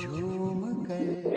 झूम कर